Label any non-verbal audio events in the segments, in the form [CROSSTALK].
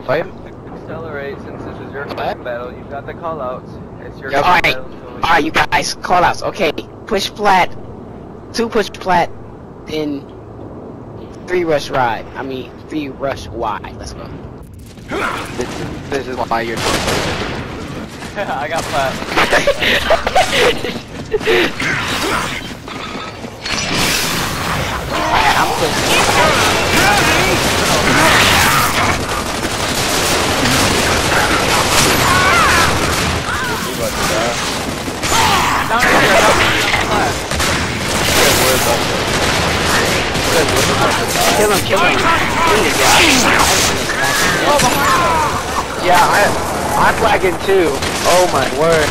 Fight? Xcellerate since this is your What? first battle. You've got the callouts. It's your Yep. Alright, so alright you guys, call outs. Okay, push flat, two push flat, then three rush ride. I mean, three rush wide. Let's go. This is, this is why you're [LAUGHS] I got flat. [LAUGHS] [LAUGHS] I'm pushing. Down here, down here, flat. Kill him, kill him. Yeah, I, I'm lagging too. Oh my word.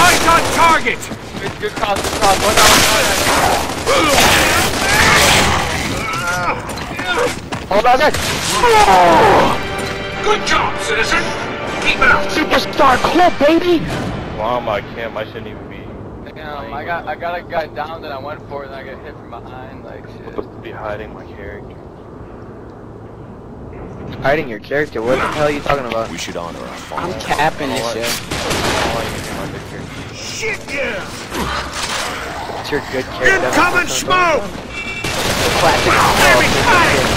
Eyes on target! Good, good cross, good cross. One down. Hold on, that. Good job, citizen! Keep it up! Superstar Club, baby. Wow, my camp, I shouldn't even be Damn, I got, I got a guy down that I went for, and I get hit from behind, like shit. supposed to be hiding my character. Hiding your character. What the hell are you talking about? We should honor our I'm capping this shit. Shit, yeah! It's your good character. Incoming smoke! Classic. Enemy spotted!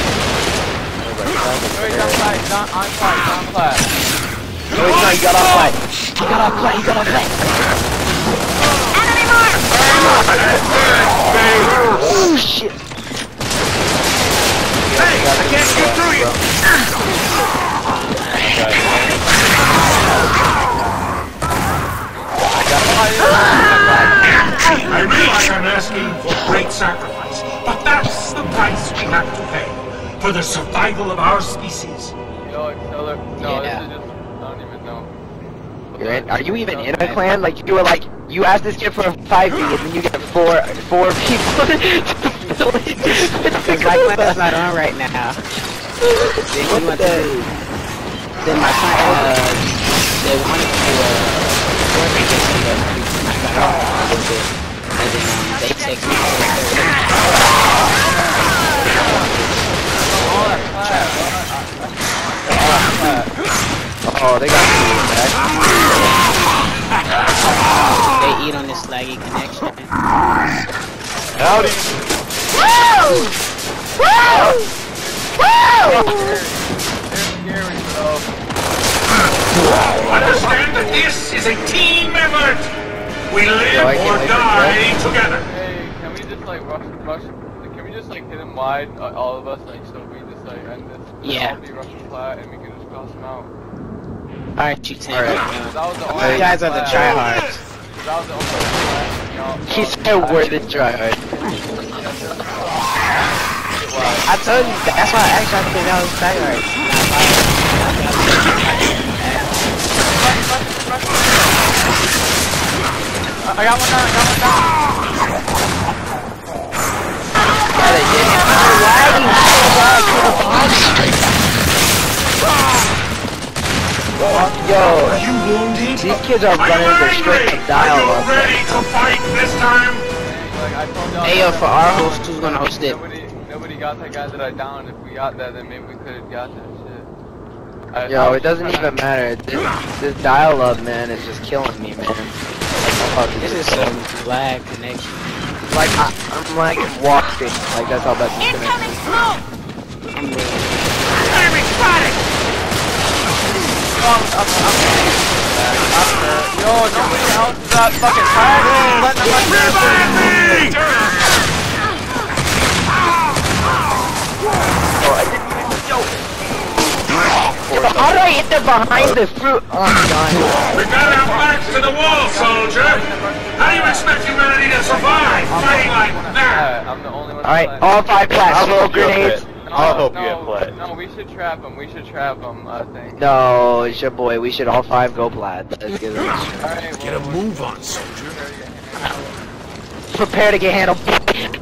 Wait, down flat, down, on flat, down flat. No, he's not. You got off fight. You got off flat, you got off flat. Oh shit. Hey, I can't shoot through you! I realize I'm asking for great sacrifice, but that's the price we have to pay for the survival of our species. Yo. No, Yeah. this is just, I don't even know. You're in, are you even in a clan? Like you were like you asked this kid for a five v and then you get four four people. [LAUGHS] Because my clan's not on right now. Then he went to, then my clan, uh, they wanted to, uh, work against me, but I got off a little bit. And then, um, they text me. Oh, they got me back. They eat on this laggy connection. Howdy! They're scary, bro. Understand that this is a team effort! We live I can't or make it die together! Hey, can we just like rush, rush? Can we just like hit him wide, uh, all of us, like so we just like end this? we'll Yeah. all be rushing flat, and we can just cross him out. Alright, you ten. Alright. That was the You guys are the flat. tryhards. That was the only. flat, y'all- He said we're the tryhard. I told you, that's why I asked you because that was tryhards. I got one down. I got one down. Yo, Are you wounded? these kids are Are you running the angry? straight up Are dial you up. ready to fight this time? Like I told y'all. Hey, yo, for our host, who's gonna host it? Nobody, nobody got that guy that I downed. If we got that, then maybe we could have got that shit. I, I Yo, was it doesn't even to- matter. This, this dial up, man, is just killing me, man. I'm about to This is some lag connection. like I, I'm like walking. Like that's how bad this is. Incoming smoke! I'm really Enemy spotted! Yo, nobody else is that fucking tired. Let them Revive me! Yeah, how do I hit them behind the fruit? Oh, I'm done. We've got our backs to the wall, soldier! How do you expect humanity to survive fighting like that? I'm the only one. All right, all five class I'll smoke help you up grenades. It. No, I'll help no, you get plat. No, we should trap him. We should trap him. I think. No, it's your boy. We should all five go plaid. Let's get it. Alright, Get a move on, soldier. Prepare to get handled.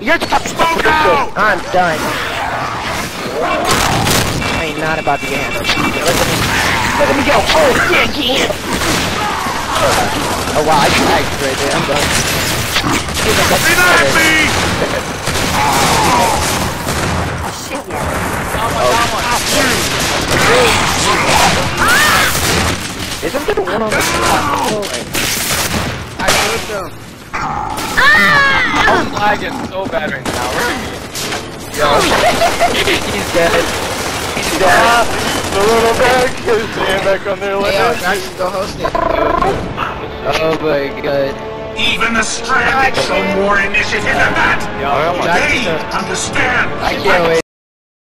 You're Smoke out! I'm done. I ain't not about to get handled. Look at me. Look at me go. Oh, yeah, get handled. Oh, wow, I tagged right there. I'm done. Revive me! [LAUGHS] the one on the I moved him. I'm lagging so bad right now. Look at me. Yo. He's dead. He's dead. Ah, the little bag is stand back on there like Hey, yo, that. Josh, go host it. Oh my god. Even the stranded show more initiative than that. Yeah, They understand. I can't wait.